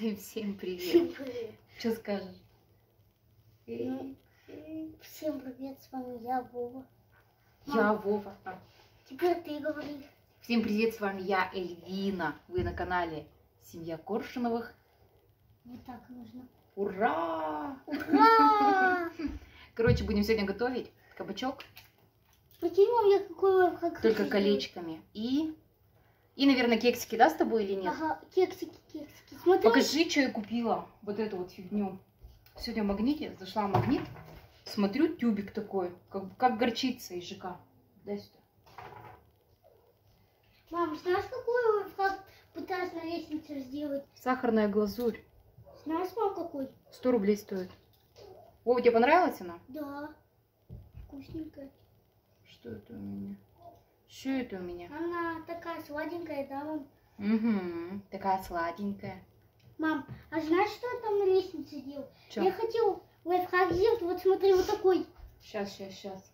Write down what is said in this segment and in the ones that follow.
Всем, всем привет. Всем привет. Что скажешь? Ну, Всем привет, с вами я, Вова. Я Вова. А. Теперь ты говори. Всем привет, с вами я, Эльвина. Вы на канале Семья Коршуновых. Вот так нужно. Ура! Ура! Короче, будем сегодня готовить кабачок, мам, я какой как только колечками. И, и, наверное, кексики, да, с тобой или нет? Ага, кексики, кексики. Смотри. Покажи, что я купила. Вот эту вот фигню. Сегодня в магните, зашла в магнит, смотрю, тюбик такой, как, как горчица из ЖК. Дай сюда. Мам, знаешь, какой как пытаюсь на лестнице сделать? Сахарная глазурь. Знаешь, мам, какой? 100 рублей стоит. Вова, тебе понравилась она? Да. Вкусненькая. Что это у меня? Что это у меня? Она такая сладенькая, да, мам? Угу, такая сладенькая. Мам, а знаешь, что я там на лестнице делал? Чё? Я хотел лайфхак сделать, вот смотри, вот такой. Сейчас, сейчас, сейчас.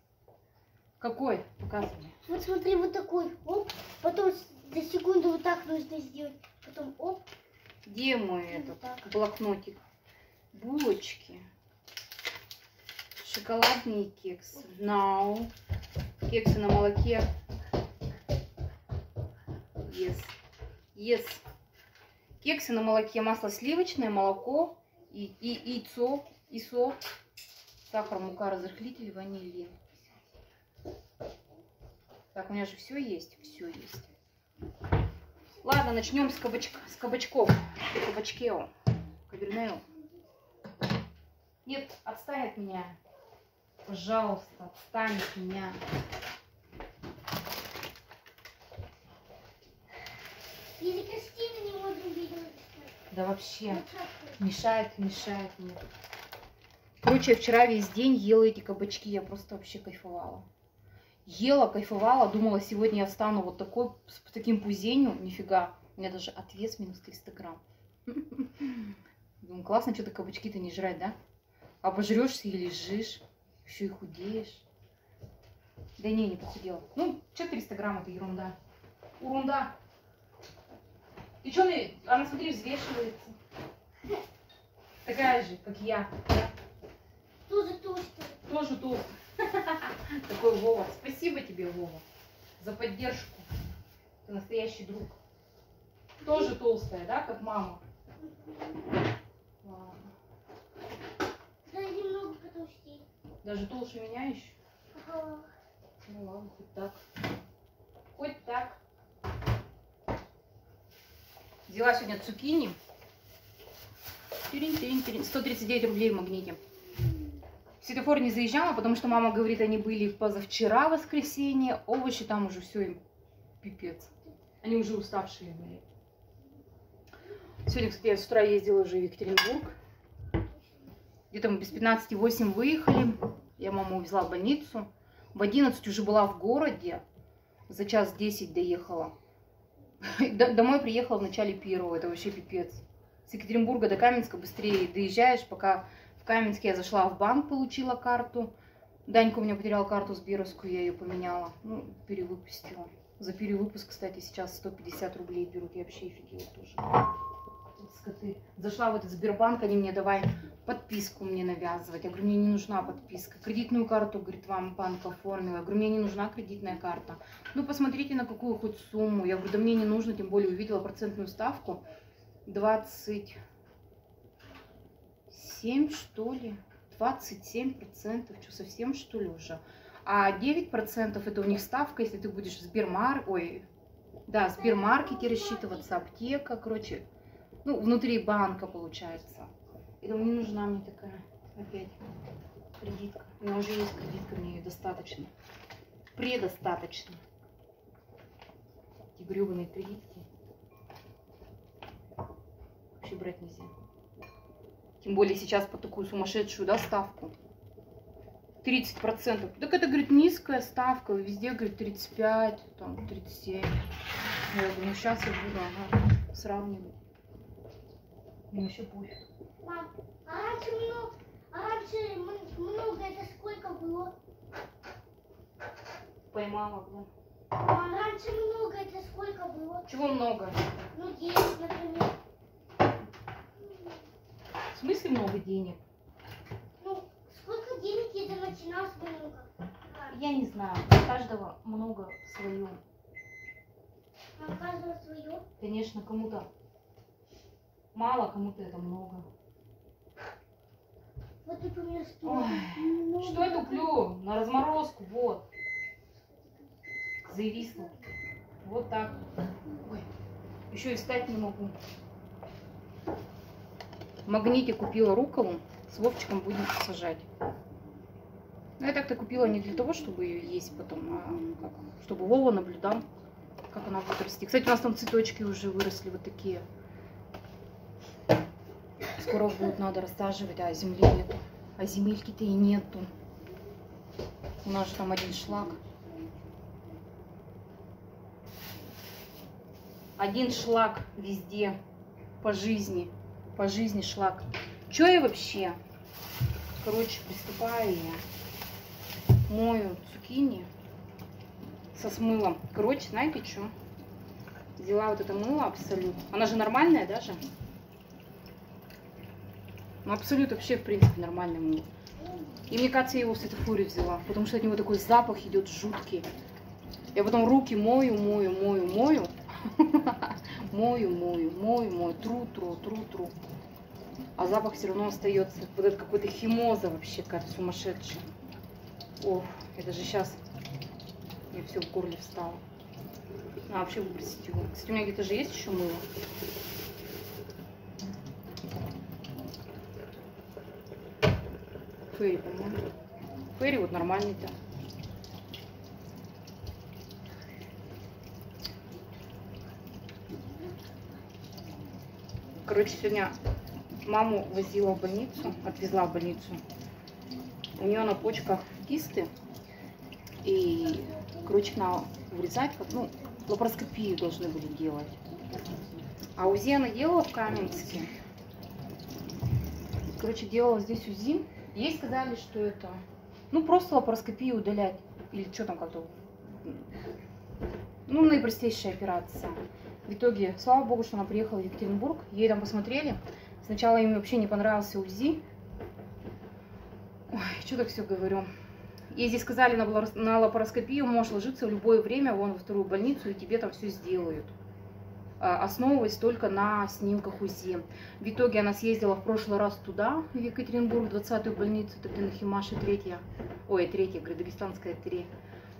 Какой? Показывай. Вот смотри, вот такой, оп, потом за секунду вот так нужно сделать, потом оп, Где мой и этот вот блокнотик? Булочки. Шоколадные кексы. Now. Кексы на молоке. Yes. Yes. Кексы на молоке, масло сливочное, молоко и, и яйцо, и сок, сахар, мука, разрыхлитель, ванилин. Так, у меня же все есть, все есть. Ладно, начнем с, кабачка, с кабачков. Кабачкео. Кабернео. Нет, отстань от меня. Пожалуйста, отстань от меня. Или костины не можем видеть. Да вообще, мешает, мешает мне. Короче, я вчера весь день ела эти кабачки, я просто вообще кайфовала. Ела, кайфовала, думала, сегодня я стану вот такой, с таким пузенью, нифига. У меня даже отвес минус 300 грамм. Думаю, классно, что-то кабачки-то не жрать, да? Пожрешься и лежишь, еще и худеешь. Да не, не похудела. Ну, что 300 грамм, это ерунда. Ерунда. Ты что, она, смотри, взвешивается. Такая же, как я. Тоже толстый. Тоже толстый. Такой Вова. Спасибо тебе, Вова, за поддержку. Ты настоящий друг. Тоже толстая, да, как мама? Ладно. Да, немного потолстей. Даже толще меня еще? Ага. Ну ладно, хоть так. Хоть так. Взяла сегодня цукини. Тирин-тирин-тирин. 139 рублей в магните. В светофор не заезжала, потому что мама говорит, они были позавчера, воскресенье. Овощи там уже все им пипец. Они уже уставшие были. Сегодня, кстати, я с утра ездила уже в Екатеринбург. Где-то мы без 15-8 выехали. Я маму увезла в больницу. В 11 уже была в городе. За час 10 доехала. Домой приехала в начале первого. Это вообще пипец. С Екатеринбурга до Каменска быстрее доезжаешь, пока в Каменске я зашла в банк, получила карту. Данька у меня потерял карту Сберовскую, я ее поменяла. Ну, перевыпустила. За перевыпуск, кстати, сейчас 150 рублей берут. Я вообще офигела тоже. Вот Скоты. Зашла в этот Сбербанк, они мне давай подписку мне навязывать. Я говорю, мне не нужна подписка. Кредитную карту, говорит, вам банк оформила. Я говорю, мне не нужна кредитная карта. Ну, посмотрите, на какую хоть сумму. Я говорю, да мне не нужно, тем более увидела процентную ставку. 27, что ли? 27 процентов. Что, совсем, что ли, уже? А 9 процентов это у них ставка, если ты будешь в Сбермар... Ой, да, Сбермаркете рассчитываться, аптека, короче. Ну, внутри банка, получается. И думаю, не нужна мне такая опять кредитка. У меня уже есть кредитка, мне ее достаточно. Предостаточно. Эти гребаные кредитки. Вообще брать нельзя. Тем более сейчас по такую сумасшедшую, да, ставку. 30 процентов. Так это, говорит, низкая ставка. Везде, говорит, 35, там, 37. Я ну сейчас я буду, ага, сравнивать. Мне вообще пофиг. Мам, а раньше много, а раньше много это сколько было? Поймала, да. А раньше много это сколько было? Чего много? Ну, 10, например. смысле много денег? Ну, сколько денег я начинал с много? Я не знаю. У каждого много свое. А у каждого свое. Конечно, кому-то мало, кому-то это много. Вот, например, что? Ой, Что я туплю? На разморозку, вот. Зависла. Вот так. Ой. Еще и встать не могу. В магните купила руколу. С Вовчиком будем сажать. Ну, я так-то купила не для того, чтобы ее есть потом, а как, чтобы Вова наблюдал, как она будет расти. Кстати, у нас там цветочки уже выросли вот такие. Скоро будет надо рассаживать, а земли нету. А земельки-то и нету. У нас же там один шлак. Один шлак везде. По жизни. По жизни шлак. Че я вообще? Короче, приступаю я. Мою цукини со смылом. Короче, знаете что? Взяла вот это мыло абсолют. Она же нормальная даже. Ну, абсолют вообще, в принципе, нормальное мыло. И мне кажется, я его в светофоре взяла, потому что от него такой запах идет жуткий. Я потом руки мою, мою, мою, мою. Мою, мою, мою, мою, тру, тру, тру, тру. А запах все равно остается. Вот это какой-то химоза вообще, какая-то сумасшедшая. Ох, это же сейчас мне все в горле встало. А, вообще выбросить его. Кстати, у меня где-то же есть еще мыло. Фэри, по-моему. Фэри вот нормальный-то. Короче, сегодня маму возила в больницу, отвезла в больницу. У нее на почках кисты. И, короче, надо вырезать, ну, лапароскопию должны были делать. А УЗИ она делала в Каменске. Короче, делала здесь УЗИ. Ей сказали, что это, ну, просто лапароскопию удалять. Или что там как-то. Ну, наипростейшая операция. В итоге, слава богу, что она приехала в Екатеринбург. Ей там посмотрели. Сначала им вообще не понравился УЗИ. Ой, что так все говорю. Ей здесь сказали на, лапарос- на лапароскопию, можешь ложиться в любое время вон во вторую больницу, и тебе там все сделают. А, Основываясь только на снимках УЗИ. В итоге она съездила в прошлый раз туда, в Екатеринбург, 20-ю больницу, тогда на Химаше, третья. Ой, третья, говорю, Дагестанская 3.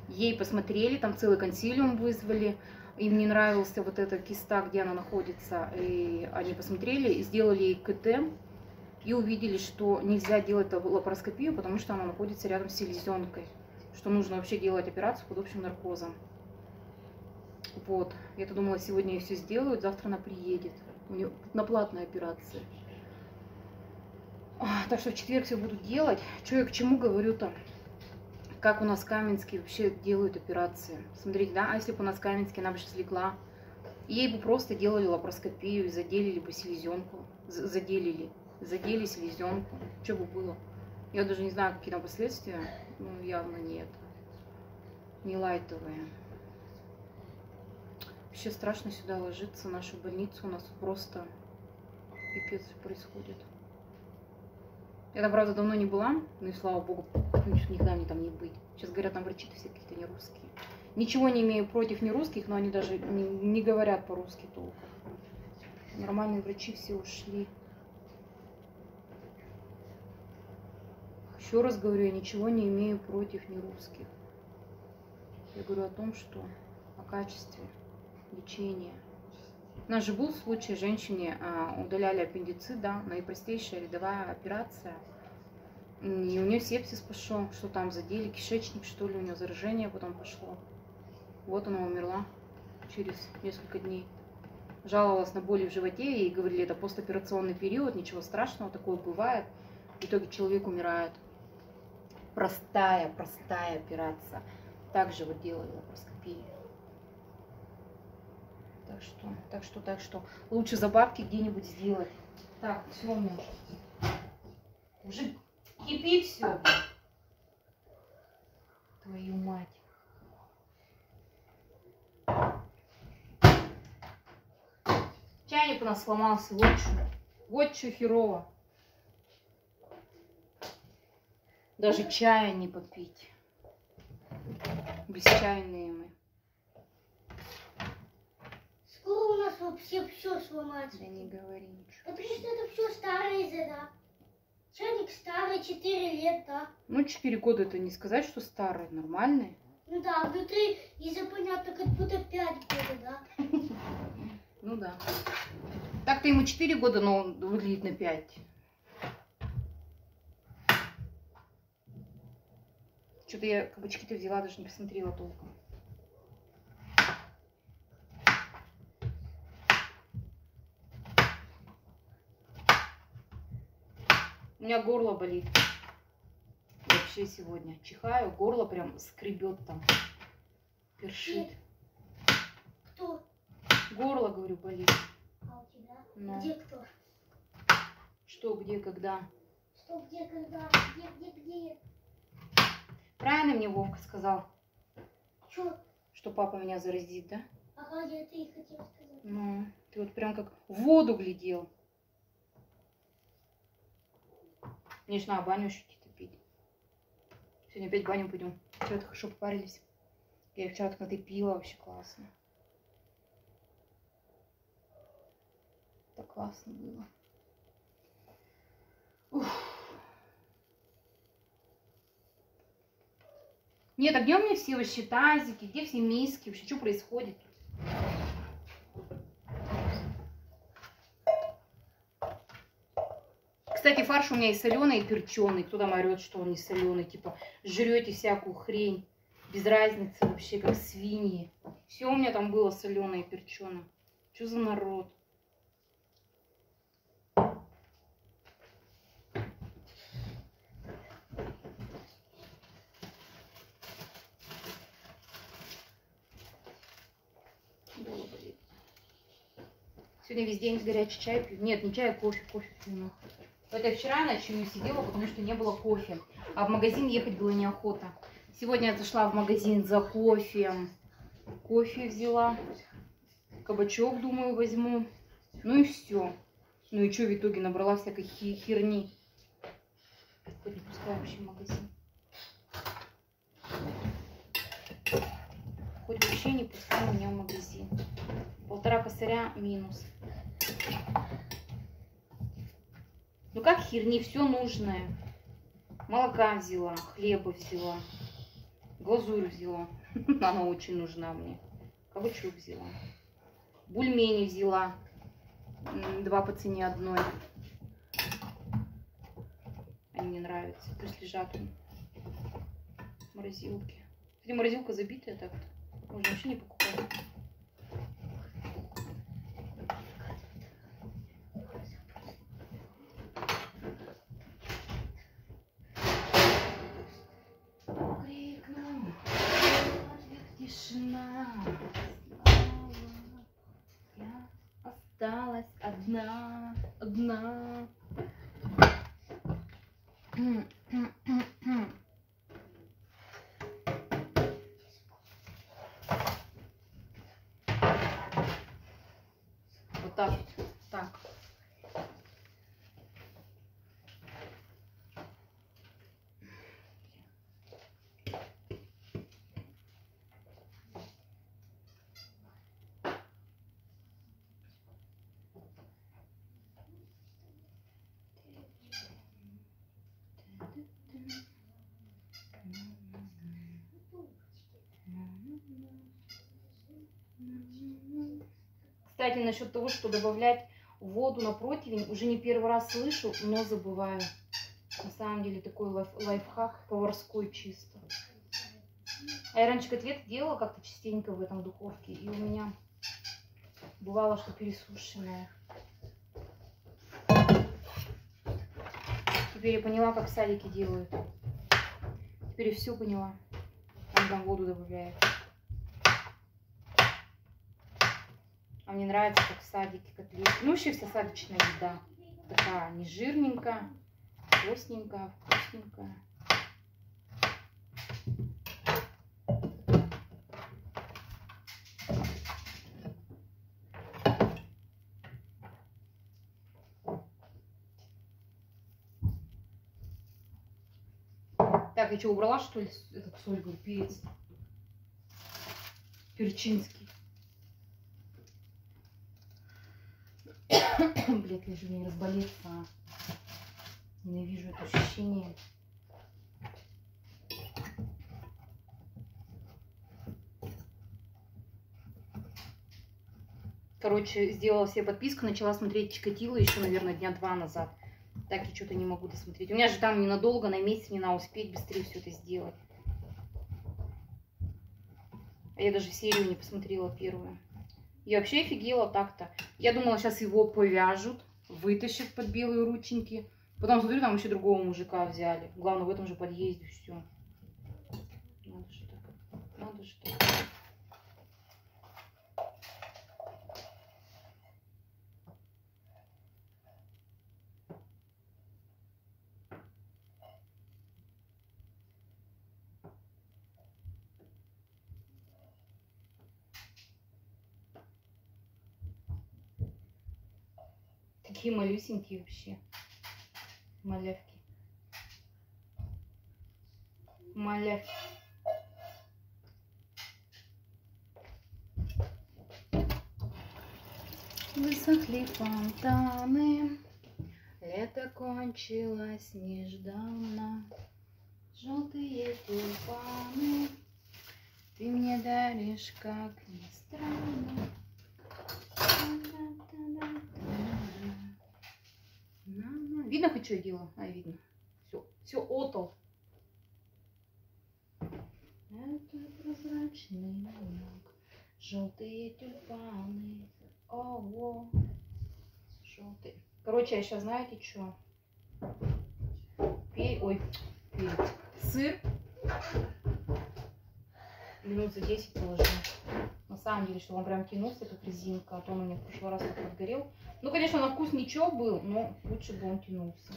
Ей посмотрели, там целый консилиум вызвали. Им не нравился вот эта киста, где она находится. И они посмотрели, сделали ей КТ. И увидели, что нельзя делать лапароскопию, потому что она находится рядом с селезенкой. Что нужно вообще делать операцию под общим наркозом. Вот. Я-то думала, сегодня ей все сделают, завтра она приедет. У нее на платной операции. А, Так что в четверг все будут делать. Что я к чему говорю-то? Как у нас Каменские вообще делают операции. Смотрите, да, а если бы у нас Каменский, она бы сейчас легла. Ей бы просто делали лапароскопию и заделили бы селезенку. Заделили. Задели селезенку. Что бы было? Я даже не знаю, какие там последствия. Ну, явно не это. Не лайтовые. Вообще страшно сюда ложиться, нашу больницу. У нас просто пипец происходит. Я там, правда, давно не была, ну и слава богу, конечно, никогда мне там не быть. Сейчас говорят, там врачи-то все какие-то не русские. Ничего не имею против не русских, но они даже не, не говорят по-русски толком. Нормальные врачи все ушли. Еще раз говорю, я ничего не имею против не русских. Я говорю о том, что о качестве лечения. У нас же был случай, женщине а, удаляли аппендицит, да, наипростейшая рядовая операция. И у нее сепсис пошел, что там задели, кишечник, что ли, у нее заражение потом пошло. Вот она умерла через несколько дней. Жаловалась на боли в животе и говорили, это постоперационный период, ничего страшного, такое бывает. В итоге человек умирает. Простая, простая операция. Также вот делали лапароскопию. Так что, так что, так что. Лучше за бабки где-нибудь сделать. Так, все, муж. Уже кипит все. Твою мать. Чайник у нас сломался, вот что. Вот что херово. Даже чая не попить. Бесчайные мы. Нас вообще все сломается. Да не говори ничего. Потому что это все старые да. Чайник старый, 4 лета. Ну, 4 года это не сказать, что старые, нормальные. Ну да, внутри, если понятно, как будто 5 года, да. Ну да. Так-то ему 4 года, но он выглядит на 5. Что-то я кабачки-то взяла, даже не посмотрела толком. Меня горло болит. Вообще сегодня чихаю, горло прям скребет там, першит. Кто? Горло, говорю, болит. А у тебя? Ну. Где кто? Что, где, когда? Что, где, когда? Где, где, где? Правильно мне Вовка сказал, Чё? что папа меня заразит, да? Ага, я это и хотела сказать. Ну, ты вот прям как в воду глядел. Мне ж надо баню еще идти пить. Сегодня опять баню пойдем. Вчера так хорошо попарились. Я вчера так натопила, вообще классно. Так классно было. Ух. Нет, а где у меня все вообще тазики, где все миски, вообще что происходит? Кстати, фарш у меня и соленый, и перченый. Кто там орет, что он не соленый? Типа, жрете всякую хрень. Без разницы вообще, как свиньи. Все у меня там было соленое и перченое. Что за народ? Сегодня весь день горячий чай пью. Нет, не чай, а кофе. Кофе пью. нахуй. Вот я вчера ночью не сидела, потому что не было кофе. А в магазин ехать было неохота. Сегодня я зашла в магазин за кофе. Кофе взяла. Кабачок, думаю, возьму. Ну и все. Ну и что в итоге набрала всякой херни. Хоть не пускай вообще магазин. Хоть вообще не пускай меня в магазин. Полтора косаря минус. Ну как херни, все нужное. Молока взяла, хлеба взяла, глазурь взяла. Она очень нужна мне. Кабачок взяла. Бульмени взяла. Два по цене одной. Они мне нравятся. Пусть лежат в морозилке. Кстати, морозилка забитая так-то. Можно вообще не покупать. Тишина. Снова я осталась одна, одна. Вот так, вот, так. Кстати, насчет того, что добавлять воду на противень, уже не первый раз слышу, но забываю. На самом деле такой лайф- лайфхак поварской чисто. А я раньше котлеты делала как-то частенько в этом духовке, и у меня бывало, что пересушенная. Теперь я поняла, как в садике делают. Теперь все поняла. Они там воду добавляют. Мне нравится, как в садике котлеты. Ну, вообще вся садичная еда. Такая не жирненькая, вкусненькая, вкусненькая. Так, я что, убрала, что ли, этот соль, перец? Перчинский. Блять, лежу не разболеться. а. Ненавижу это ощущение. Короче, сделала себе подписку, начала смотреть Чикатило еще, наверное, дня два назад. Так я что-то не могу досмотреть. У меня же там ненадолго, на месяц мне надо успеть быстрее все это сделать. А я даже серию не посмотрела первую. Я вообще офигела так-то. Я думала, сейчас его повяжут, вытащат под белые рученьки. Потом смотрю, там еще другого мужика взяли. Главное, в этом же подъезде все. Надо же так. Надо же так. Такие малюсенькие вообще. Малявки. Малявки. Высохли фонтаны, лето кончилось нежданно. Желтые тюльпаны ты мне даришь, как ни странно. Видно, хоть что я делала? А, видно. Все, все отол. Это прозрачный намек, желтые тюльпаны. Ого, желтые. Короче, я сейчас знаете что? Пе... Ой, перец. Сыр. Минут за 10 положу. На самом деле, чтобы он прям тянулся, эта резинка, а то он у меня в прошлый раз так подгорел. Ну, конечно, на вкус ничего был, но лучше бы он тянулся.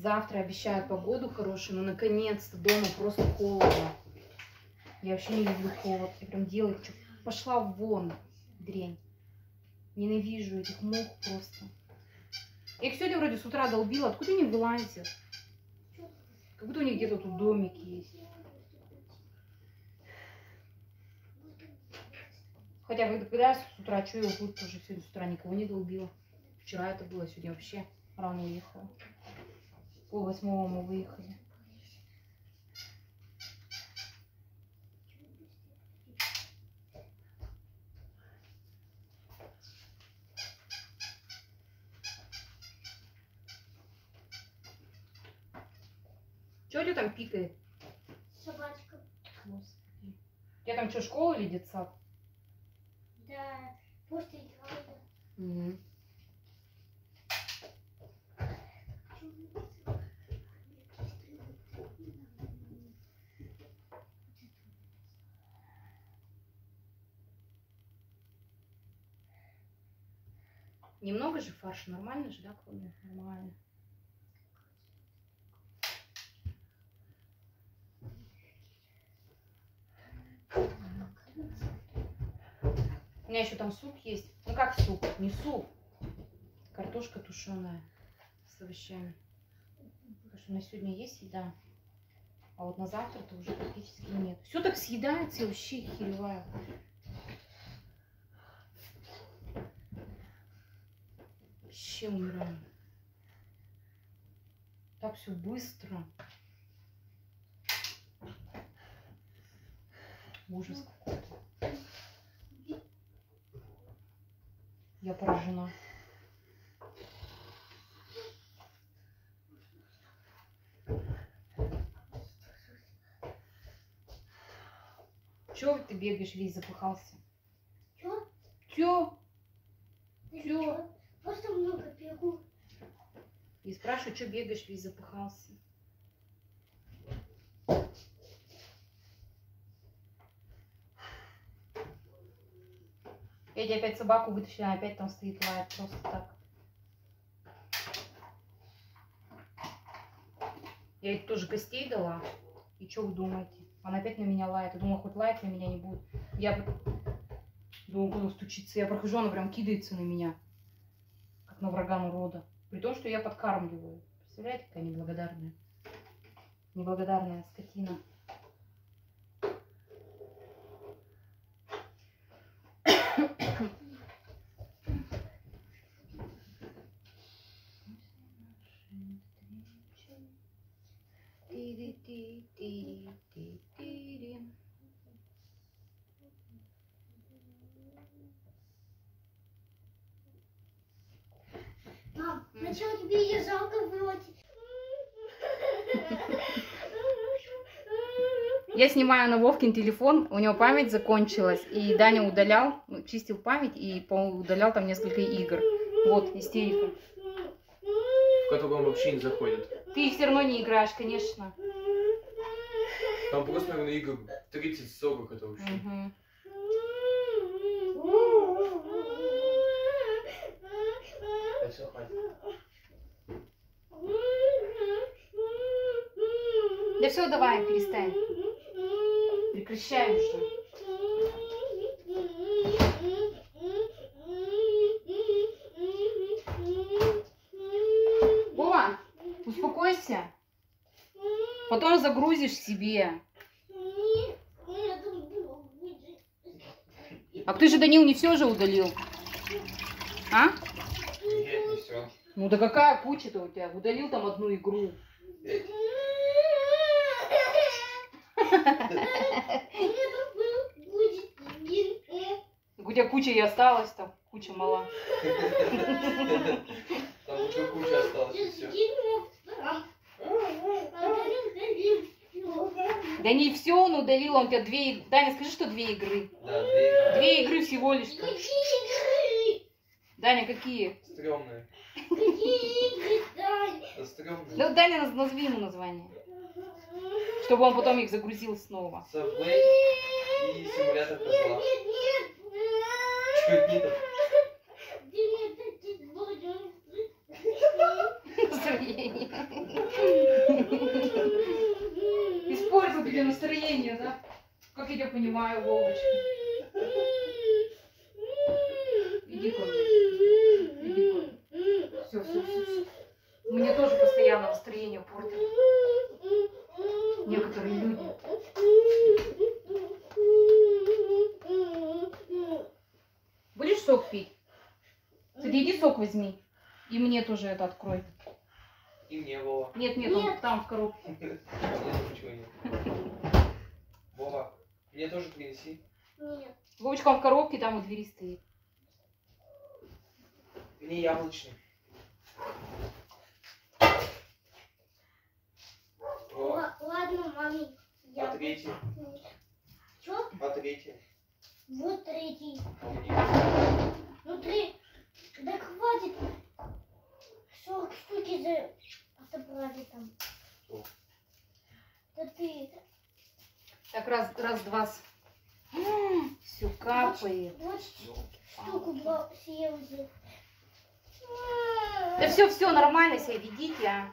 Завтра обещают погоду хорошую, но наконец-то дома просто холодно. Я вообще не люблю холод. Я прям делаю, хочу. Пошла вон, дрянь. Ненавижу этих мух просто. Я их сегодня вроде с утра долбила. Откуда они вылазят? Как будто у них где-то тут домик есть. Хотя когда, я с утра, что я тут тоже сегодня с утра никого не долбила. Вчера это было, сегодня вообще рано уехала. Пол восьмого мы выехали. Пикает? Собачка. Господи. У тебя там что, школа или детсад? Да, просто играла. Угу. Немного же фарша, нормально же, да, кладу? Нормально. У меня еще там суп есть. Ну как суп? Не суп. Картошка тушеная с овощами. Потому что у меня сегодня есть еда. А вот на завтра-то уже практически нет. Все так съедается, я вообще хереваю. Вообще умираю. Так все быстро. Ужас какой-то. Я поражена. Чего ты бегаешь, весь запыхался? Чё? Чё? Все. Просто много перу. И спрашиваю, что бегаешь, весь запыхался. Эдя опять собаку вытащила, опять там стоит, лает просто так. Я ей тоже костей дала. И что вы думаете? Она опять на меня лает. Я думала, хоть лает на меня не будет. Я думаю, буду стучиться. Я прохожу, она прям кидается на меня. Как на врага народа. При том, что я подкармливаю. Представляете, какая неблагодарная. Неблагодарная скотина. Мам, М. сначала тебе ее жалко было. Я снимаю на Вовкин телефон, у него память закончилась, и Даня удалял, ну, чистил память и удалял там несколько игр. Вот, истерика. в которую он вообще не заходит. Ты все равно не играешь, конечно. Там просто, наверное, игр 30-40 это вообще. Все, хватит. Да все, давай, перестань. Прекращай уже. Вова, успокойся. Потом загрузишь себе. А ты же, Данил, не все же удалил. А? Нет, не все. Ну да какая куча-то у тебя? Удалил там одну игру. У тебя куча и осталась там. Куча мала. Там уже куча осталась. Да не все он удалил, он у тебя две... Даня, скажи, что две игры. Да, две игры. Две игры всего лишь. -то. Даня, какие? Стрёмные. Да стрёмные. Да Даня, наз- назови ему название. Чтобы он потом их загрузил снова. Subway и симулятор козла. Нет? Настроение. Испортил тебе настроение, да? Как я тебя понимаю, Вовочка. Иди ко мне. Иди ко мне. Все, все, все, все. Мне тоже постоянно настроение портят. Некоторые люди. Будешь сок пить? Кстати, иди сок возьми. И мне тоже это открой. И мне, Вова. Нет, нет, он Нет. там в коробке. Нет, ничего нет. Вова, мне тоже принеси. Нет. Вовочка, у двери стоит. Мне яблочный. Ла- Ладно, маме. а третий? Чё? Третий? Вот третий. Ну три. Да хватит. 40 штуки за отобрали там. Что? Да ты. Так, раз, раз, два. Все капает. 20 штуку съел уже. Да все, все, нормально себя ведите, а.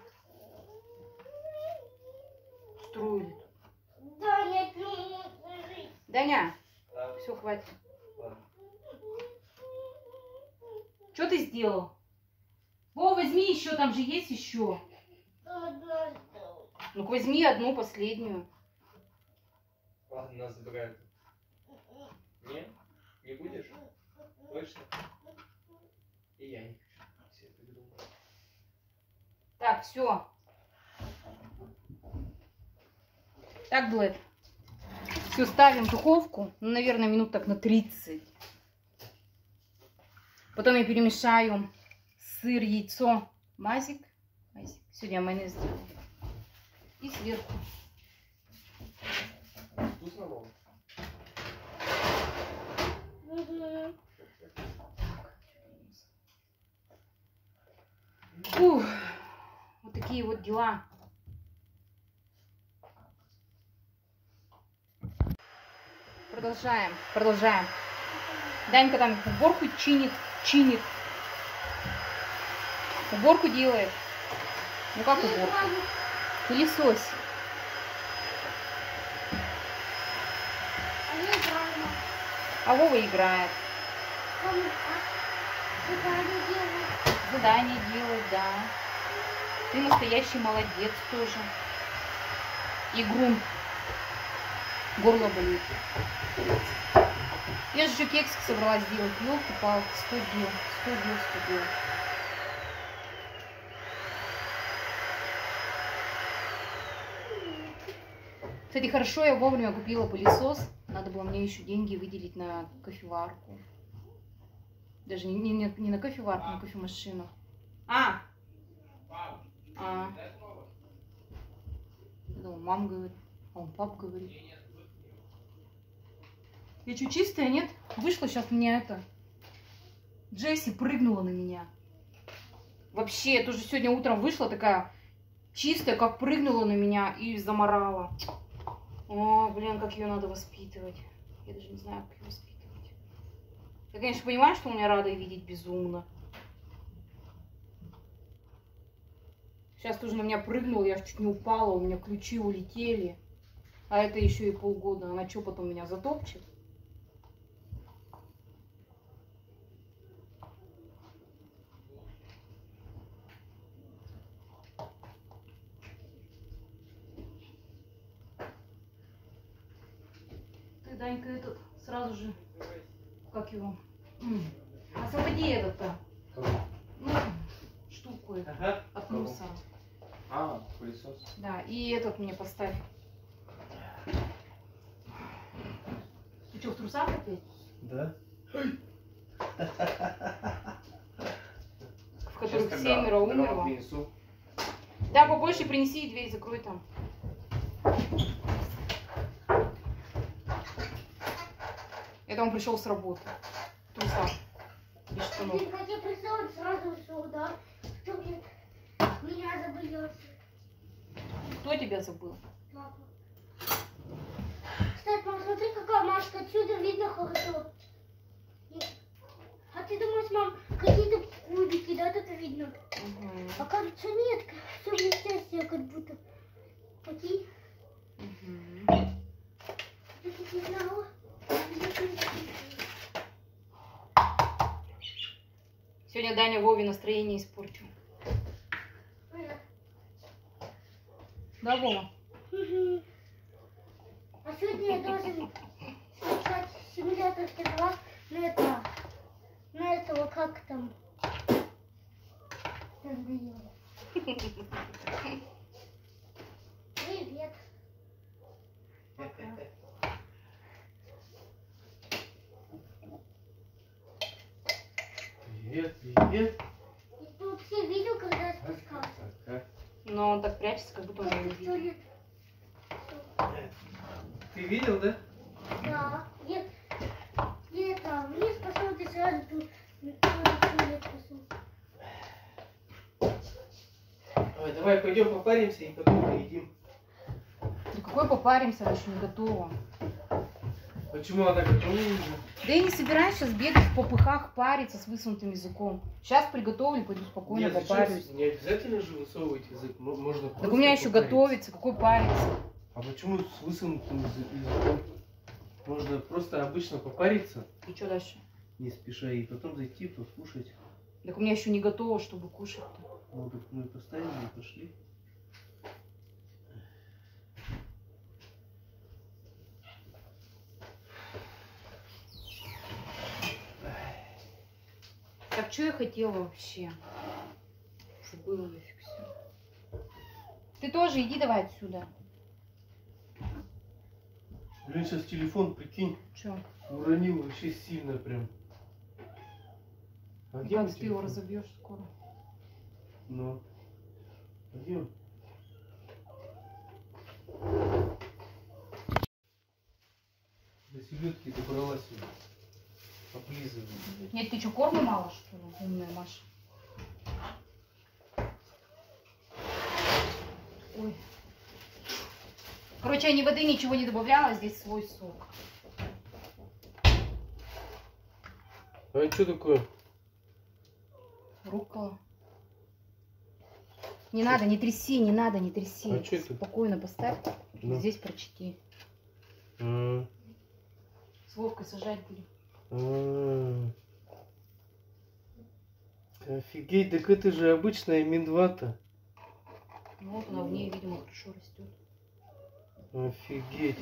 Строили. Да, нет, ну, ну, Даня, Да, все, хватит. Что ты сделал? Во, возьми еще, там же есть еще. Ну-ка возьми одну последнюю. Ладно. Не? Не будешь? Точно? И я не хочу. Все придумал. Так, все. Так, Блэд. Все, ставим в духовку. Ну, наверное, минут так на 30. Потом я перемешаю сыр, яйцо, мазик. Мазик. Сегодня майонез. И сверху. Вкусно? Такие вот дела. Продолжаем, продолжаем. Данька там уборку чинит, чинит. Уборку делает. Ну как уборку? Пылесось. А. А Вова играет. Задание делает, да. Ты настоящий молодец тоже. Игрун. Горло болит. Я же еще кексик собралась сделать. Елки-палки, сто дел, сто дел, сто дел. Кстати, хорошо, я вовремя купила пылесос. Надо было мне еще деньги выделить на кофеварку. Даже не, не, не- на кофеварку, на кофемашину. А! А. Я думала, мам говорит, а он пап говорит. Я что, чистая, нет? Вышла сейчас мне это. Джесси прыгнула на меня. Вообще, я тоже сегодня утром вышла такая чистая, как прыгнула на меня и заморала. О, блин, как ее надо воспитывать. Я даже не знаю, как ее воспитывать. Я, конечно, понимаю, что у меня рада видеть безумно. Сейчас тоже на меня прыгнула, я чуть не упала, у меня ключи улетели. А это еще и полгода. Она что потом меня затопчет? Ты, Данька, этот сразу же, как его, освободи этот-то, ну, штуку эту Ага. от мусора. А, пылесос. Да, и этот мне поставь. Ты что, в трусах опять? Да? В которых семеро умерло? принесу. Да, побольше принеси и дверь закрой там. Это он пришел с работы. В трусах. Без штанов. Блин, как я пришел, сразу да? Кто мне меня забылился? Кто тебя забыл? Папа. Кстати, мам, смотри, какая Машка, отсюда видно хорошо. А ты думаешь, мам, какие-то кубики, да, тут видно? Мгм. А кажется, нет, все блестящее, как будто. Какие? Я тут не знала. Сегодня Даня Вове настроение испортил. Да, Вова? А сегодня я должен скачать симулятор тепла на это, на этого, как там, Надоело. Привет. Привет, привет. И ты вообще видел, когда я спускался? Ага. Но он так прячется, как будто он не видит. Ты видел, да? Да. Я, я это, вниз пошел, ты сразу тут туалет пошел. Ой, давай пойдем попаримся и потом поедим. Да какой попаримся, она еще не готова. Почему она готова уже? Да я не собираюсь сейчас бегать в попыхах, париться с высунутым языком. Сейчас приготовлю, пойду спокойно Нет, зачем? попарюсь. Не обязательно же высовывать язык. Мо- Можно Так у меня еще попариться. готовится, какой париться? А почему с высунутым язы- языком? Можно просто обычно попариться, И что дальше? не спеша, и потом зайти покушать. Так у меня еще не готово, чтобы кушать-то. Ну, так мы поставили и пошли. Так что я хотела вообще? Забыла нафиг все. Ты тоже иди давай отсюда. Блин, сейчас телефон, прикинь, Че? уронил вообще сильно прям. А где как ты его разобьешь скоро? Ну. А где он? До селедки добралась уже. Нет, ты что, корма мало, что ли, умная Маша? Ой. Короче, я ни воды, ничего не добавляла, здесь свой сок. А что такое? Рукола. Не надо, не тряси, не надо, не тряси. А это? Спокойно поставь. Ну. Здесь прочти. А, С Вовкой сажать будем. А. Офигеть, так это же обычная миндвата. Ну вот она в ней, видимо, хорошо растет. Офигеть.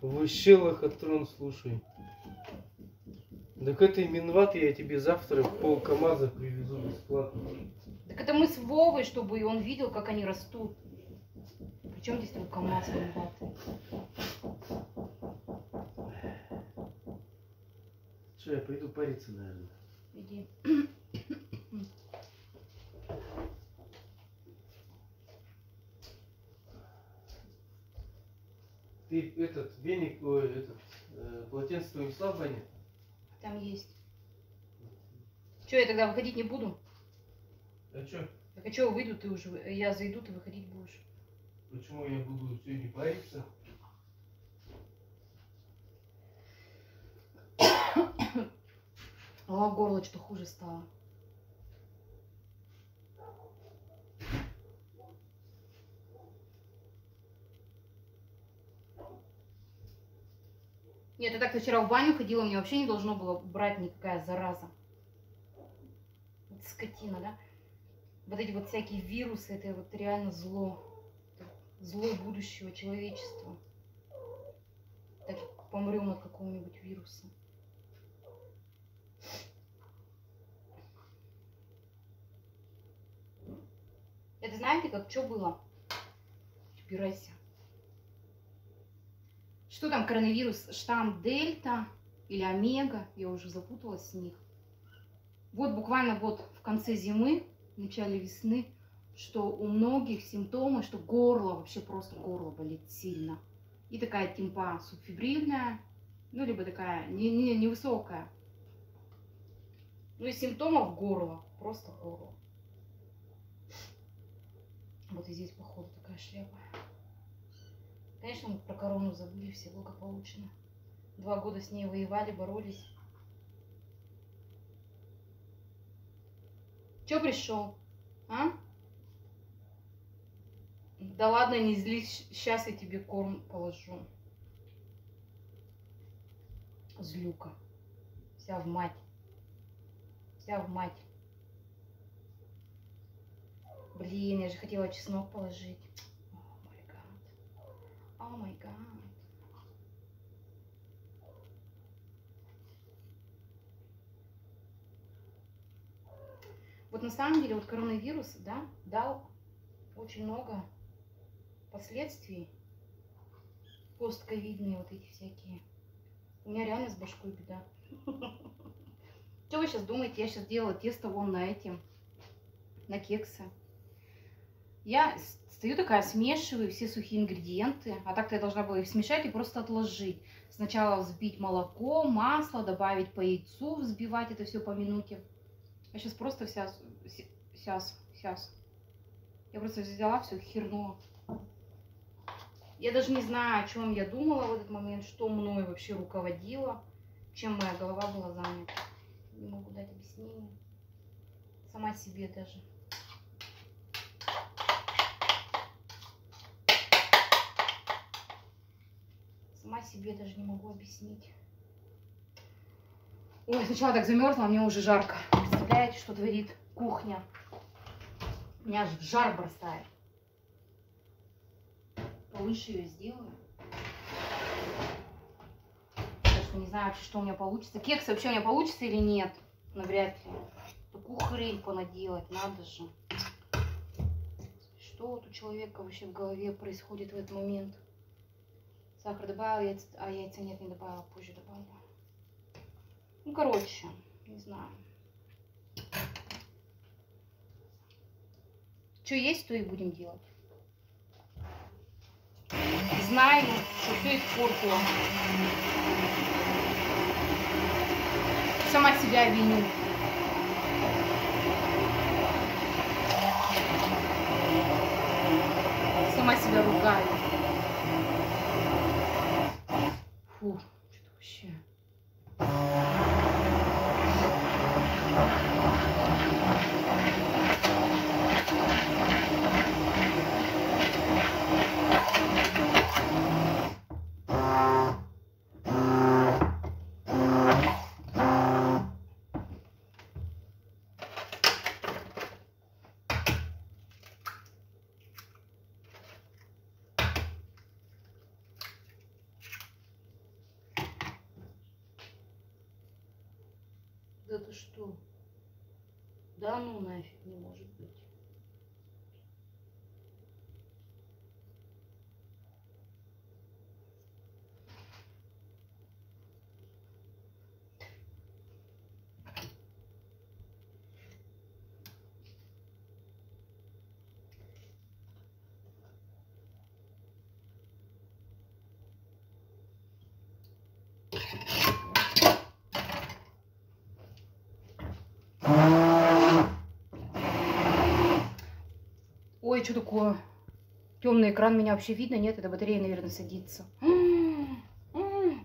Вообще лохотрон, слушай. Так этой минваты я тебе завтра пол КамАЗа привезу бесплатно. Так это мы с Вовой, чтобы он видел, как они растут. Причем здесь там КамАЗ виноватый? Что, я пойду париться, наверное. Иди. Ты этот веник, ой, этот, э, полотенце твоим слаб, Ваня? Там есть. Че, я тогда выходить не буду? А что? Так а что, выйду, ты уже, я зайду, ты выходить будешь. Почему я буду сегодня париться? А горло что хуже стало. Нет, я так-то вчера в баню ходила, мне вообще не должно было брать никакая зараза. Скотина, да? Вот эти вот всякие вирусы, это вот реально зло. Зло будущего человечества. Так помрем от какого-нибудь вируса. Это знаете, как что было? Убирайся. Что там коронавирус? Штамм Дельта или Омега? Я уже запуталась с них. Вот буквально вот в конце зимы, в начале весны, что у многих симптомы, что горло, вообще просто горло болит сильно. И такая темпа субфибрильная, ну, либо такая не, не, невысокая. Ну, и симптомов горло, просто горло. Вот и здесь, походу, такая шляпа. Конечно, мы про корону забыли все благополучно. Два года с ней воевали, боролись. Чё пришел? А? Да ладно, не злись, сейчас я тебе корм положу. Злюка. Вся в мать. Вся в мать. Блин, я же хотела чеснок положить. О май гад. О май гад. Вот на самом деле вот коронавирус, да, дал очень много последствий. Постковидные вот эти всякие. У меня реально с башкой беда. Что вы сейчас думаете? Я сейчас делала тесто вон на эти, на кексы. Я стою такая, смешиваю все сухие ингредиенты. А так-то я должна была их смешать и просто отложить. Сначала взбить молоко, масло, добавить по яйцу, взбивать это все по минуте. Я сейчас просто вся... Сейчас, сейчас. Я просто взяла все, хернула. Я даже не знаю, о чем я думала в этот момент, что мной вообще руководило, чем моя голова была занята. Не могу дать объяснение. Сама себе даже. Сама себе даже не могу объяснить. Ой, сначала так замерзла, а мне уже жарко. Представляете, что творит кухня? Меня аж жар бросает. Повыше ее сделаю. Даже не знаю что у меня получится. Кекс вообще у меня получится или нет? Навряд ли. Такую хрень понаделать, надо же. Что вот у человека вообще в голове происходит в этот момент? Сахар добавила, яйца... а яйца нет, не добавила, позже добавлю. Ну, короче, не знаю. Что есть, то и будем делать. Знаем, что все испортила. Сама себя виню. сама себя ругаю. Фу, что-то вообще. Да ты что? Да ну нафиг не может быть. Ой, что такое? Темный экран, меня вообще видно? Нет, это батарея, наверное, садится.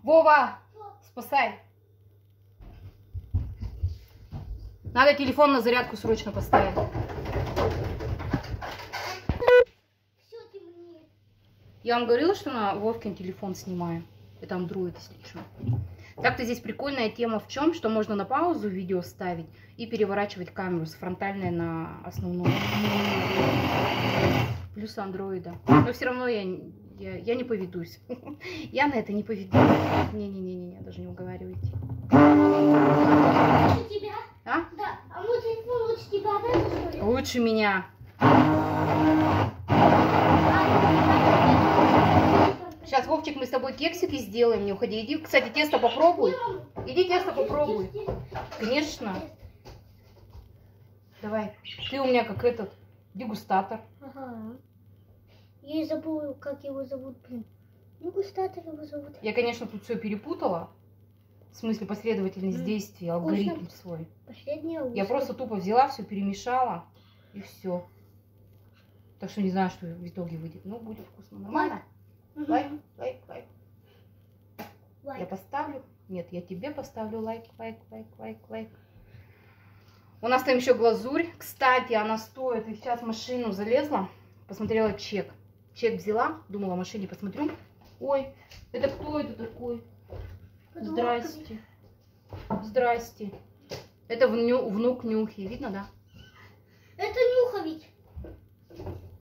Вова, спасай. Надо телефон на зарядку срочно поставить. Я вам говорила, что на Вовкин телефон снимаю. Андроид, если что. Так-то здесь прикольная тема в чем, что можно на паузу видео ставить и переворачивать камеру с фронтальной на основную. Плюс андроида. Но все равно я, я, я не поведусь. Я на это не поведусь. Не-не-не, даже не уговаривайте. Тебя? А? Да. А мой телефон лучше тебя, да, что ли? Лучше меня. Сейчас, Вовчик, мы с тобой кексики сделаем, не уходи. Иди, кстати, тесто попробуй. Иди тесто попробуй. Конечно. Давай. Ты у меня как этот дегустатор. Ага. Я и забыла, как его зовут, блин. Ну, густатор его зовут. Я, конечно, тут все перепутала. В смысле последовательность действий, алгоритм свой. Последняя Я просто тупо взяла, все перемешала и все. Так что не знаю, что в итоге выйдет. Ну, будет вкусно. Нормально? Лайк, лайк, лайк. Я поставлю. Нет, я тебе поставлю лайк, лайк, лайк, лайк, лайк. У нас там еще глазурь. Кстати, она стоит. Я сейчас в машину залезла, посмотрела чек. Чек взяла, думала, в машине посмотрю. Ой, это кто это такой? Здрасте. Здрасте. Это вню- внук Нюхи. Видно, да? Это.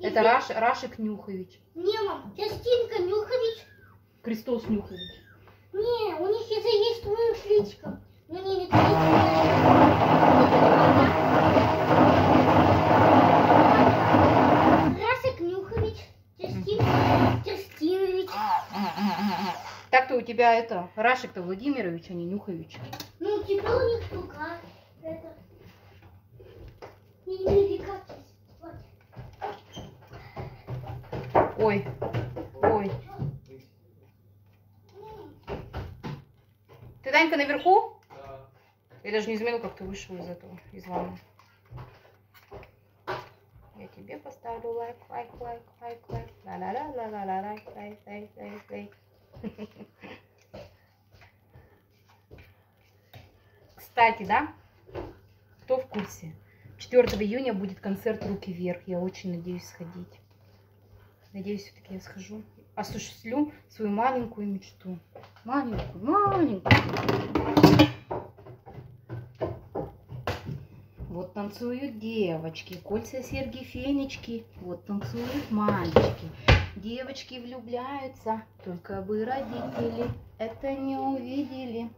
Это Раш, Рашик Нюхович. Не, мам, Частинка Нюхович. Крестос Нюхович. Не, у них это есть твоя кличка. Ну не, не кличка. Расик Нюхович. Частинка. Частинович. Так-то у тебя это, Рашик-то Владимирович, а не Нюхович. Ну, теперь у них только это. Не, не, Ой, ой. Ты, Данька, наверху? Да. Я даже не заметила, как ты вышел из этого, из ванны. Я тебе поставлю лайк, лайк, лайк, лайк, лайк. Ла-ла-ла-ла-ла-ла, лайк, лайк, лайк, лайк, лайк. Кстати, да? Кто в курсе? 4 июня будет концерт «Руки вверх». Я очень надеюсь сходить. Надеюсь, все-таки я схожу. Осуществлю свою маленькую мечту. Маленькую, маленькую. Вот танцуют девочки, кольца, серьги, фенечки. Вот танцуют мальчики. Девочки влюбляются, только бы родители это не увидели.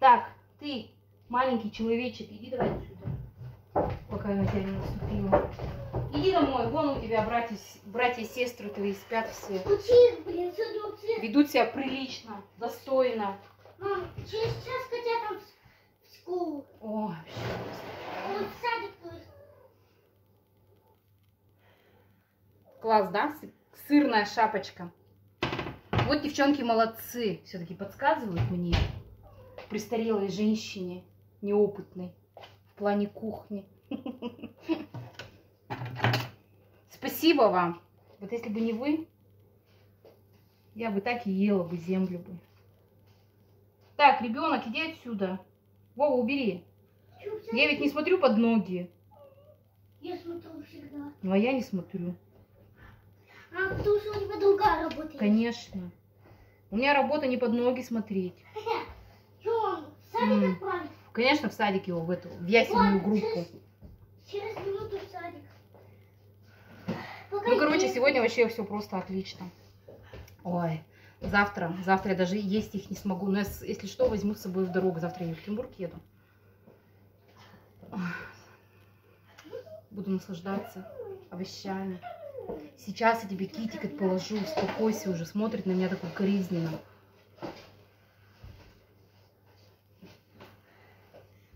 Так, ты, маленький человечек, иди давай пока на тебя не наступила. Иди домой, вон у тебя братья, братья и сестры твои спят все. Учись, блин, учись. Ведут себя прилично, достойно. Мам, через час хотя там в- школу. О, вообще. Вот садик, есть. Класс, да? Сырная шапочка. Вот девчонки молодцы. Все-таки подсказывают мне. Престарелой женщине, неопытной плане кухни. Спасибо вам. Вот если бы не вы, я бы так и ела бы землю бы. Так, ребенок, иди отсюда. Вова, убери. Я ведь не смотрю под ноги. Я смотрю всегда. Ну, а я не смотрю. А, потому что у тебя другая работа. Конечно. У меня работа не под ноги смотреть. М. отправить? Конечно, в садик его, в эту, в ясельную группу. Через, через минуту в садик. Пока Ну, короче, сегодня вообще все просто отлично. Ой, завтра, завтра я даже есть их не смогу. Но я, если что, возьму с собой в дорогу. Завтра я в Екатеринбург еду. Буду наслаждаться овощами. Сейчас я тебе китикет положу, успокойся уже, смотрит на меня так укоризненно.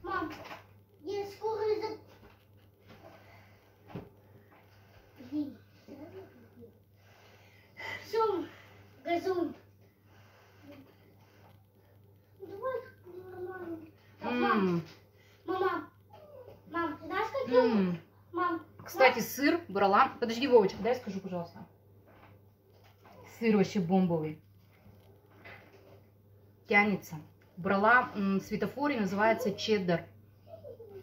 Мам, я скоро за... Блин. Все, газон. Давай нормально. Мам, мама, мам, ты знаешь, какие... м. Мам, Кстати, сыр брала. Подожди, Вовочка, дай скажу, пожалуйста. Сыр вообще бомбовый. Тянется. Брала м, называется чеддер.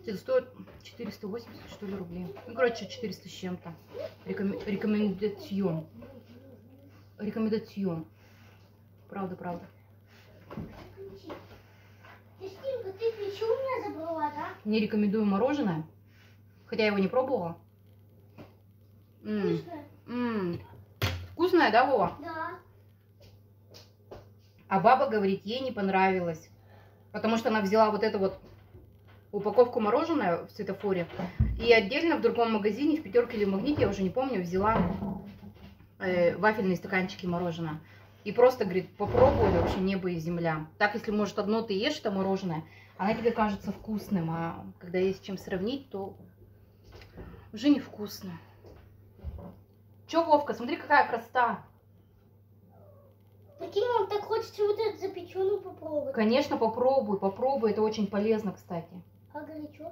Это стоит 480, что ли, рублей. Ну, короче, 400 с чем-то. Рекомен- Рекомендацион. Рекомендацион. Правда, правда. Кристинка, ты ключи у меня забрала, да? Не рекомендую мороженое. Хотя я его не пробовала. М, Вкусная? м. Вкусное, да, Вова? Да. А баба говорит, ей не понравилось. Потому что она взяла вот эту вот упаковку мороженое в светофоре. И отдельно в другом магазине, в пятерке или в магните, я уже не помню, взяла э, вафельные стаканчики мороженого. И просто, говорит, попробуй вообще небо и земля. Так, если, может, одно ты ешь это мороженое, она тебе кажется вкусным, а когда есть чем сравнить, то уже невкусно. Че, Вовка, смотри, какая красота. Прикинь, мам, так хочется вот эту запеченную попробовать. Конечно, попробуй, попробуй, это очень полезно, кстати. А горячо?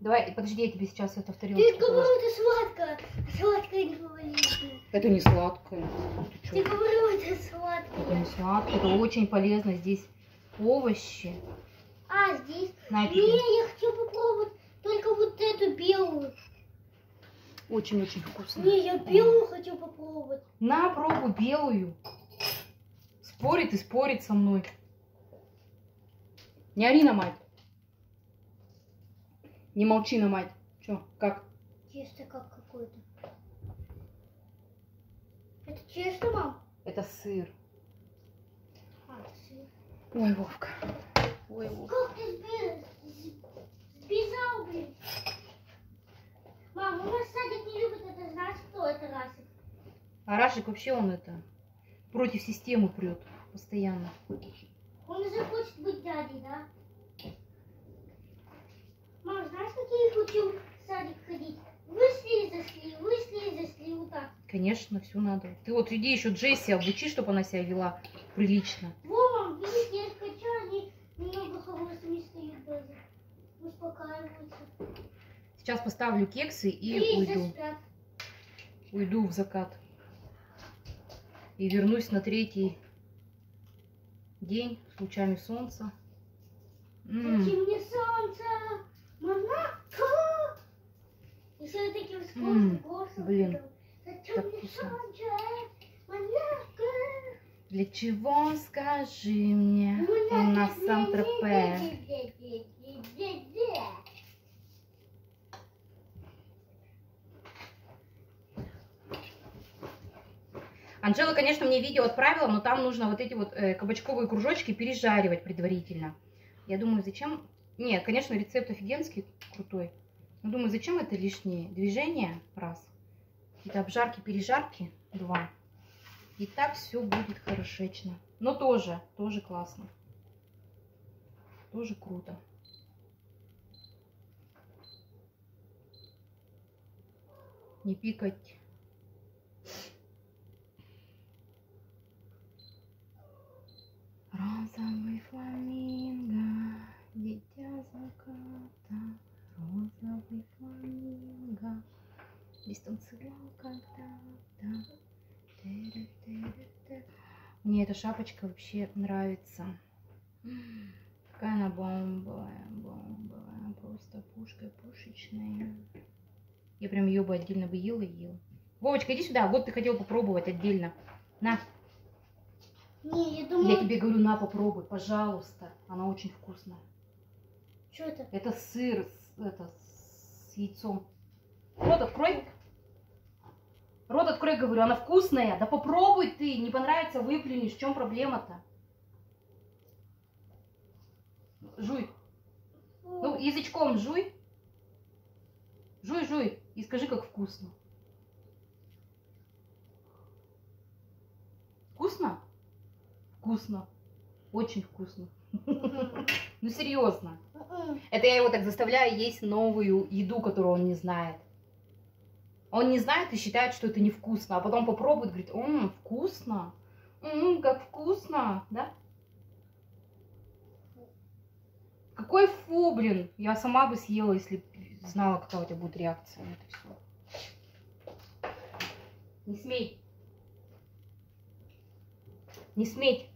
Давай, подожди, я тебе сейчас это в Ты тарелочку говорила, положу. это сладкое. Сладкое не говорила. Это не сладкое. Ты Ты говорила, это Это не сладкое. сладкое, это очень полезно. Здесь овощи. А, здесь? На Не, я хочу попробовать только вот эту белую. Очень-очень вкусно. Не, я белую хочу попробовать. На, пробуй белую. Спорит и спорит со мной. Не ори на мать. Не молчи на мать. Че, как? Тесто как какое-то. Это тесто, мам? Это сыр. А, сыр. Ой, Вовка. Ой, Вовка. Как ты сбе- с- сбежал, блин? Мам, у нас садик не любит это, знаешь, кто это Расик? А Рашик вообще он это против системы прет постоянно. Он уже хочет быть дядей, да? Я учил в садик ходить? Вышли и зашли, вышли и зашли, вот так. Конечно, все надо. Ты вот иди еще Джесси обучи, чтобы она себя вела прилично. Во, мам, видите, я скачу, они немного хорошими стают даже. Успокаиваются. Сейчас поставлю кексы и И уйду. заспят. Уйду в закат. И вернусь на третий день с лучами солнца. М, Зачем мне солнце? Монако! И все таким М, скорым голосом. блин, Зачем мне! Для чего, скажи мне, у нас Сан-Тропе? Анжела, конечно, мне видео отправила, но там нужно вот эти вот э, кабачковые кружочки пережаривать предварительно. Я думаю, зачем... Нет, конечно, рецепт офигенский, крутой. Но думаю, зачем это лишние движения? Раз. Какие-то обжарки, пережарки. Два. И так все будет хорошечно. Но тоже, тоже классно. Тоже круто. Не пикать. Розовый фламинго, дитя заката, розовый фламинго, да, да. Тыры-тыры-тыры. Мне эта шапочка вообще нравится. Какая она бомбовая, бомбовая. Просто пушка пушечная. Я прям ее бы отдельно бы ела и ела. Вовочка, иди сюда. Вот ты хотел попробовать отдельно. На, Не, я я думала, тебе говорю, на, попробуй, пожалуйста. Она очень вкусная. Что это? Это сыр с, это, с яйцом. Рот открой. Рот открой, говорю, она вкусная. Да попробуй ты, не понравится, выплюнешь. В чем проблема-то? Жуй. Ну, язычком жуй. Жуй, жуй. И скажи, как вкусно. Вкусно? Вкусно. Очень вкусно. Ну, серьезно. Это я его так заставляю есть новую еду, которую он не знает. Он не знает и считает, что это невкусно, а потом попробует, говорит, ммм, вкусно, ммм, как вкусно, да? Какой фу, блин, я сама бы съела, если знала, какая у тебя будет реакция на это все. Не смей. Не смей.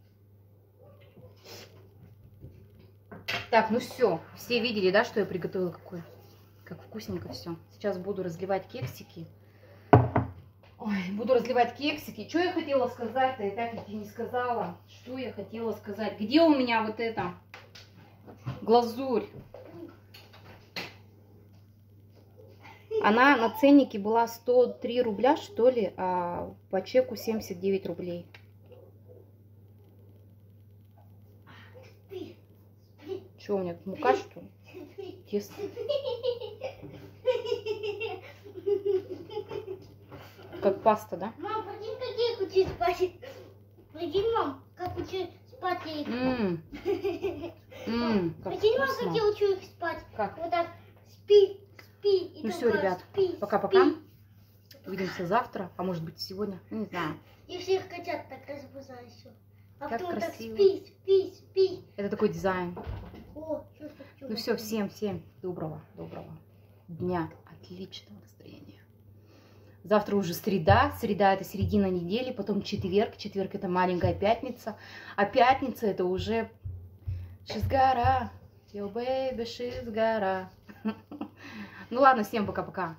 Так, ну все. Все видели, да, что я приготовила какое? Как вкусненько все. Сейчас буду разливать кексики. Ой, буду разливать кексики. Что я хотела сказать-то? Я так и не сказала. Что я хотела сказать? Где у меня вот это? Глазурь. Она на ценнике была 103 рубля, что ли, а по чеку 79 рублей. Спи, спи, Что у меня, мука, что ли? Тесто. Как паста, да? Мам, прикинь, какие кучи спать. Прикинь, мам, как учу спать я их. Как Прикинь, мам, как я учу их спать. Как? Вот так, спи, спи. И Ну всё, ребят, Пока-пока. Увидимся завтра, а может быть сегодня, не знаю. И всех котят так разбужаю все. А Как потом красиво. так спи, спи, спи. Это такой дизайн. О, Ну все, всем, всем доброго, доброго дня, отличного настроения. Завтра уже среда, среда это середина недели, потом четверг, четверг это маленькая пятница, а пятница это уже шизгара, yo baby шизгара. Ну ладно, всем пока-пока.